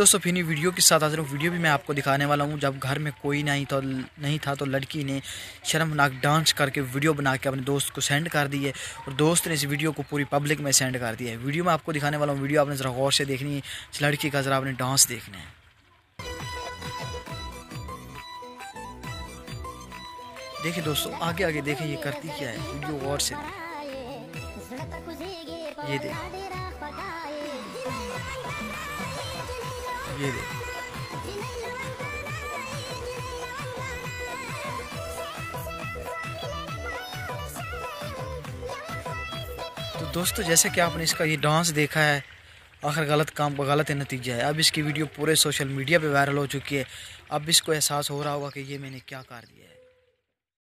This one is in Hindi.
दोस्तों फिर वीडियो के साथ हाजिर वीडियो भी मैं आपको दिखाने वाला हूँ। जब घर में कोई नहीं था नहीं था तो लड़की ने शर्मनाक डांस करके वीडियो बना के अपने दोस्त को सेंड कर दी है और दोस्त ने इस वीडियो को पूरी पब्लिक में सेंड कर दिया है। वीडियो में आपको दिखाने वाला हूँ। वीडियो आपने ज़रा गौर से देखनी है। इस लड़की का ज़रा आपने डांस देखना है। देखिए दोस्तों, आगे आगे देखें ये करती क्या है। वीडियो गौर से ये देख। ये तो दोस्तों, जैसे कि आपने इसका ये डांस देखा है, आखिर गलत काम का गलत नतीजा है। अब इसकी वीडियो पूरे सोशल मीडिया पे वायरल हो चुकी है। अब इसको एहसास हो रहा होगा कि ये मैंने क्या कर दिया